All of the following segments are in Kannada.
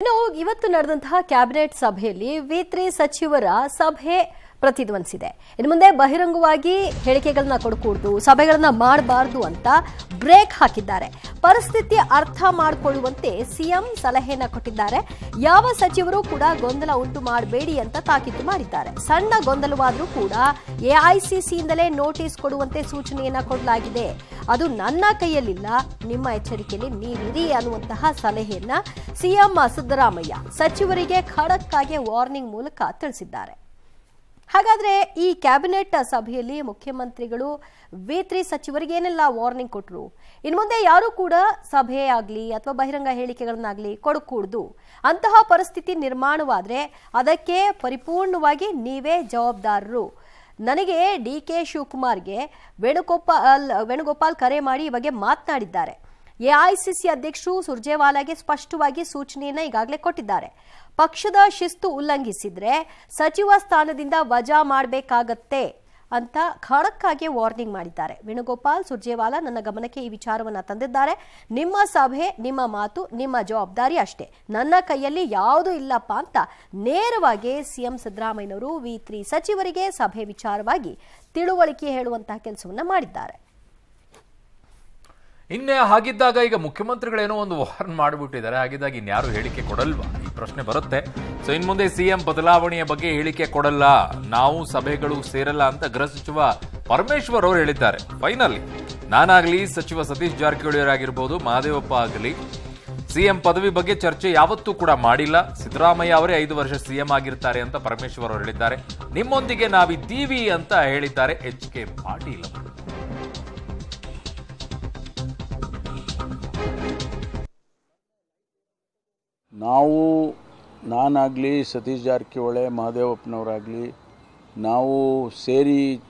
ಇನ್ನು ಇವತ್ತು ನಡೆದಂತಹ ಕ್ಯಾಬಿನೆಟ್ ಸಭೆಯಲ್ಲಿ ವಿ ತ್ರೀ ಸಚಿವರ ಸಭೆ ಪ್ರತಿಧ್ವನಿಸಿದೆ. ಇನ್ನು ಮುಂದೆ ಬಹಿರಂಗವಾಗಿ ಹೇಳಿಕೆಗಳನ್ನ ಕೊಡಕೂಡ್ದು, ಸಭೆಗಳನ್ನ ಮಾಡಬಾರ್ದು ಅಂತ ಬ್ರೇಕ್ ಹಾಕಿದ್ದಾರೆ. ಪರಿಸ್ಥಿತಿ ಅರ್ಥ ಮಾಡಿಕೊಳ್ಳುವಂತೆ ಸಿಎಂ ಸಲಹೆಯನ್ನ ಕೊಟ್ಟಿದ್ದಾರೆ. ಯಾವ ಸಚಿವರು ಕೂಡ ಗೊಂದಲ ಉಂಟು ಮಾಡಬೇಡಿ ಅಂತ ತಾಕೀತು ಮಾಡಿದ್ದಾರೆ. ಸಣ್ಣ ಗೊಂದಲವಾದರೂ ಕೂಡ ಎಐಸಿಸಿಯಿಂದಲೇ ನೋಟಿಸ್ ಕೊಡುವಂತೆ ಸೂಚನೆಯನ್ನ ಕೊಡಲಾಗಿದೆ. ಅದು ನನ್ನ ಕೈಯಲ್ಲಿಲ್ಲ, ನಿಮ್ಮ ಎಚ್ಚರಿಕೆಯಲ್ಲಿ ನೀವಿರಿ ಅನ್ನುವಂತಹ ಸಲಹೆಯನ್ನ ಸಿಎಂ ಸಿದ್ದರಾಮಯ್ಯ ಸಚಿವರಿಗೆ ಖಡಕ್ಕಾಗಿ ವಾರ್ನಿಂಗ್ ಮೂಲಕ ತಿಳಿಸಿದ್ದಾರೆ. ಹಾಗಾದ್ರೆ ಈ ಕ್ಯಾಬಿನೆಟ್ ಸಭೆಯಲ್ಲಿ ಮುಖ್ಯಮಂತ್ರಿಗಳು, ವಿ ತ್ರೀ ಸಚಿವರಿಗೆ ಏನೆಲ್ಲ ವಾರ್ನಿಂಗ್ ಕೊಟ್ಟರು ಇನ್ನು ಮುಂದೆ ಯಾರು ಕೂಡ ಸಭೆ ಆಗಲಿ ಅಥವಾ ಬಹಿರಂಗ ಹೇಳಿಕೆಗಳನ್ನಾಗಲಿ ಕೊಡಕೂಡ್ದು. ಅಂತಹ ಪರಿಸ್ಥಿತಿ ನಿರ್ಮಾಣವಾದರೆ ಅದಕ್ಕೆ ಪರಿಪೂರ್ಣವಾಗಿ ನೀವೇ ಜವಾಬ್ದಾರರು. ನನಗೆ ಡಿ ಕೆ ಶಿವಕುಮಾರ್ಗೆ ವೇಣುಗೋಪಾಲ್ ವೇಣುಗೋಪಾಲ್ ಕರೆ ಮಾಡಿ ಈ ಬಗ್ಗೆ ಮಾತನಾಡಿದ್ದಾರೆ. ಎಐಸಿಸಿ ಅಧ್ಯಕ್ಷರು ಸುರ್ಜೇವಾಲಾಗೆ ಸ್ಪಷ್ಟವಾಗಿ ಸೂಚನೆಯನ್ನ ಈಗಾಗಲೇ ಕೊಟ್ಟಿದ್ದಾರೆ. ಪಕ್ಷದ ಶಿಸ್ತು ಉಲ್ಲಂಘಿಸಿದ್ರೆ ಸಚಿವ ಸ್ಥಾನದಿಂದ ವಜಾ ಮಾಡಬೇಕಾಗತ್ತೆ ಅಂತ ಖಡಕ್ಕಾಗಿ ವಾರ್ನಿಂಗ್ ಮಾಡಿದ್ದಾರೆ. ವೇಣುಗೋಪಾಲ್, ಸುರ್ಜೇವಾಲಾ ನನ್ನ ಗಮನಕ್ಕೆ ಈ ವಿಚಾರವನ್ನ ತಂದಿದ್ದಾರೆ. ನಿಮ್ಮ ಸಭೆ, ನಿಮ್ಮ ಮಾತು, ನಿಮ್ಮ ಜವಾಬ್ದಾರಿ ಅಷ್ಟೇ. ನನ್ನ ಕೈಯಲ್ಲಿ ಯಾವುದೂ ಇಲ್ಲಪ್ಪ ಅಂತ ನೇರವಾಗಿ ಸಿಎಂ ಸಿದ್ದರಾಮಯ್ಯನವರು ವಿ ಸಚಿವರಿಗೆ ಸಭೆ ವಿಚಾರವಾಗಿ ತಿಳುವಳಿಕೆ ಹೇಳುವಂತಹ ಕೆಲಸವನ್ನ ಮಾಡಿದ್ದಾರೆ. ಇನ್ನೇ ಹಾಗಿದ್ದಾಗ ಈಗ ಮುಖ್ಯಮಂತ್ರಿಗಳೇನೋ ಒಂದು ವಾರ್ನ್ ಮಾಡಿಬಿಟ್ಟಿದ್ದಾರೆ. ಹಾಗಿದ್ದಾಗ ಇನ್ಯಾರು ಹೇಳಿಕೆ ಕೊಡಲ್ವಾ? ಈ ಪ್ರಶ್ನೆ ಬರುತ್ತೆ. ಸೊ ಇನ್ ಮುಂದೆ ಸಿಎಂ ಬದಲಾವಣೆಯ ಬಗ್ಗೆ ಹೇಳಿಕೆ ಕೊಡಲ್ಲ. ನಾವು ಸಭೆಗಳು ಸೇರಲ್ಲ ಅಂತ ಗೃಹ ಸಚಿವ ಪರಮೇಶ್ವರ್ ಅವರು ಹೇಳಿದ್ದಾರೆ. ಫೈನಲಿ ನಾನಾಗಲಿ ಸಚಿವ ಸತೀಶ್ ಜಾರಕಿಹೊಳಿ ಅವರಾಗಿರ್ಬೋದು ಮಹಾದೇವಪ್ಪ ಆಗಲಿ, ಸಿಎಂ ಪದವಿ ಬಗ್ಗೆ ಚರ್ಚೆ ಯಾವತ್ತೂ ಕೂಡ ಮಾಡಿಲ್ಲ. ಸಿದ್ದರಾಮಯ್ಯ ಅವರೇ ಐದು ವರ್ಷ ಸಿಎಂ ಆಗಿರ್ತಾರೆ ಅಂತ ಪರಮೇಶ್ವರ್ ಅವರು ಹೇಳಿದ್ದಾರೆ. ನಿಮ್ಮೊಂದಿಗೆ ನಾವಿದ್ದೀವಿ ಅಂತ ಹೇಳಿದ್ದಾರೆ. ಎಚ್ ಕೆ ಪಾಟೀಲ್ ಅವರು. ನಾವು, ನಾನಾಗಲಿ ಸತೀಶ್ ಜಾರಕಿಹೊಳೆ, ಮಹದೇವಪ್ಪನವರಾಗಲಿ, ನಾವು ಸೇರಿ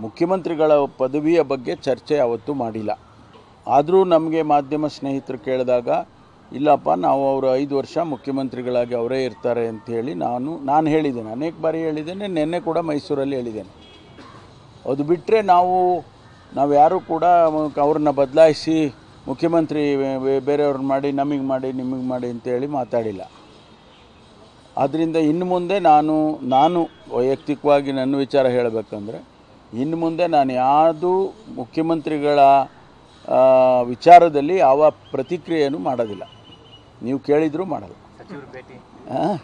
ಮುಖ್ಯಮಂತ್ರಿಗಳ ಪದವಿಯ ಬಗ್ಗೆ ಚರ್ಚೆ ಯಾವತ್ತೂ ಮಾಡಿಲ್ಲ. ಆದರೂ ನಮಗೆ ಮಾಧ್ಯಮ ಸ್ನೇಹಿತರು ಕೇಳಿದಾಗ, ಇಲ್ಲಪ್ಪ, ನಾವು ಅವರು ಐದು ವರ್ಷ ಮುಖ್ಯಮಂತ್ರಿಗಳಾಗಿ ಅವರೇ ಇರ್ತಾರೆ ಅಂತ ಹೇಳಿ ನಾನು ನಾನು ಹೇಳಿದ್ದೇನೆ. ಅನೇಕ ಬಾರಿ ಹೇಳಿದ್ದೇನೆ, ನಿನ್ನೆ ಕೂಡ ಮೈಸೂರಲ್ಲಿ ಹೇಳಿದ್ದೇನೆ. ಅದು ಬಿಟ್ಟರೆ ನಾವು ನಾವು ಯಾರೂ ಕೂಡ ಅವ್ರನ್ನ ಬದಲಾಯಿಸಿ ಮುಖ್ಯಮಂತ್ರಿ ಬೇರೆಯವ್ರನ್ನ ಮಾಡಿ ನಮಗೆ ಮಾಡಿ ನಿಮಗೆ ಮಾಡಿ ಅಂತೇಳಿ ಮಾತಾಡಿಲ್ಲ. ಆದ್ದರಿಂದ ಇನ್ನು ಮುಂದೆ ನಾನು ನಾನು ವೈಯಕ್ತಿಕವಾಗಿ ನನ್ನ ವಿಚಾರ ಹೇಳಬೇಕಂದ್ರೆ ಇನ್ನು ಮುಂದೆ ನಾನು ಯಾವುದೂ ಮುಖ್ಯಮಂತ್ರಿಗಳ ಆ, ವಿಚಾರದಲ್ಲಿ ಯಾವ ಪ್ರತಿಕ್ರಿಯೆಯನ್ನು ಮಾಡೋದಿಲ್ಲ. ನೀವು ಕೇಳಿದರೂ ಮಾಡಲ್ಲ. ಆ?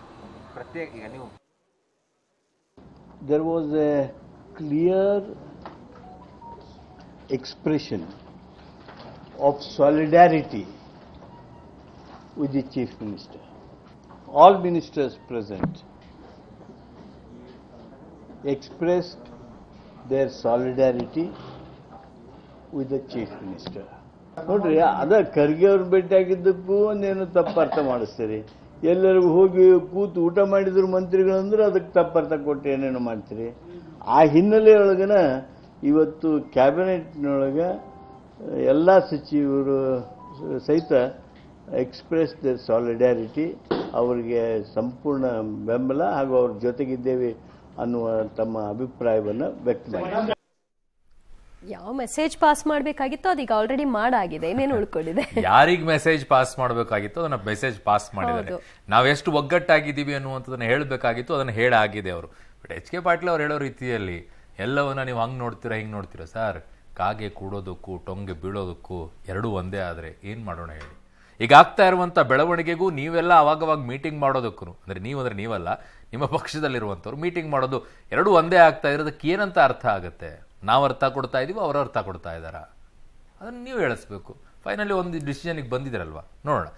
there was a clear expression of solidarity with the chief minister. All ministers present expressed their solidarity with the chief minister. ನೋಡ್ರಿ, ಅದ ಖರ್ಗೆ ಅವ್ರು ಭೇಟಿಯಾಗಿದ್ದಕ್ಕೂ ಒಂದೇನು ತಪ್ಪು ಅರ್ಥ ಮಾಡಿಸ್ತೀರಿ ಎಲ್ಲರಿಗೂ ಹೋಗಿ ಕೂತು ಊಟ ಮಾಡಿದ್ರು ಮಂತ್ರಿಗಳಂದ್ರೆ ಅದಕ್ಕೆ ತಪ್ಪರ್ಥ ಕೊಟ್ಟು ಏನೇನು ಮಾಡ್ತೀರಿ ಆ ಹಿನ್ನೆಲೆಯೊಳಗನ ಇವತ್ತು ಕ್ಯಾಬಿನೆಟ್ನೊಳಗೆ ಎಲ್ಲ ಸಚಿವರು ಸಹಿತ ಎಕ್ಸ್ಪ್ರೆಸ್ ದ ಸಾಲಿಡ್ಯಾರಿಟಿ ಅವರಿಗೆ ಸಂಪೂರ್ಣ ಬೆಂಬಲ ಹಾಗೂ ಅವ್ರ ಜೊತೆಗಿದ್ದೇವೆ ಅನ್ನುವ ತಮ್ಮ ಅಭಿಪ್ರಾಯವನ್ನು ವ್ಯಕ್ತ ಮಾಡಿದ್ದಾರೆ. ಯಾವ ಮೆಸೇಜ್ ಪಾಸ್ ಮಾಡಬೇಕಾಗಿತ್ತು ಅದೀಗ ಆಲ್ರೆಡಿ ಮಾಡಾಗಿದೆ. ಇನ್ನೇನು ಉಳ್ಕೊಂಡಿದೆ? ಯಾರಿಗೆ ಮೆಸೇಜ್ ಪಾಸ್ ಮಾಡಬೇಕಾಗಿತ್ತು ಅದನ್ನ ಮೆಸೇಜ್ ಪಾಸ್ ಮಾಡಿದ್ದಾರೆ. ನಾವೆಷ್ಟು ಒಗ್ಗಟ್ಟಾಗಿದ್ದೀವಿ ಅನ್ನುವಂಥದ್ದನ್ನ ಹೇಳಬೇಕಾಗಿತ್ತು ಅದನ್ನ ಹೇಳಾಗಿದೆ ಅವರು. ಬಟ್ ಎಚ್ ಕೆ ಪಾಟೀಲ್ ಅವ್ರು ಹೇಳೋ ರೀತಿಯಲ್ಲಿ ಎಲ್ಲವನ್ನ ನೀವು ಹಂಗೆ ನೋಡ್ತೀರಾ ಹಿಂಗೆ ನೋಡ್ತೀರಾ ಸರ್? ಕಾಗೆ ಕೂಡೋದಕ್ಕೂ, ಟೊಂಗೆ ಬೀಳೋದಕ್ಕೂ ಎರಡೂ ಒಂದೇ ಆದರೆ ಏನು ಮಾಡೋಣ ಹೇಳಿ? ಈಗ ಆಗ್ತಾ ಇರುವಂಥ ಬೆಳವಣಿಗೆಗೂ ನೀವೆಲ್ಲ ಅವಾಗವಾಗ ಮೀಟಿಂಗ್ ಮಾಡೋದಕ್ಕೂ ಅಂದರೆ ನೀವು ಅಂದರೆ ನೀವಲ್ಲ, ನಿಮ್ಮ ಪಕ್ಷದಲ್ಲಿರುವಂಥವ್ರು ಮೀಟಿಂಗ್ ಮಾಡೋದು ಎರಡೂ ಒಂದೇ ಆಗ್ತಾ ಇರೋದಕ್ಕೆ ಏನಂತ ಅರ್ಥ ಆಗುತ್ತೆ? ನಾವು ಅರ್ಥ ಕೊಡ್ತಾ ಇದೀವಿ ಅವರು ಅರ್ಥ ಕೊಡ್ತಾ ಇದ್ದಾರಾ? ಅದನ್ನು ನೀವು ಹೇಳಿಸ್ಬೇಕು. ಫೈನಲಿ ಒಂದು ಡಿಸಿಷನಿಗೆ ಬಂದಿದ್ದೀರಲ್ವ? ನೋಡೋಣ.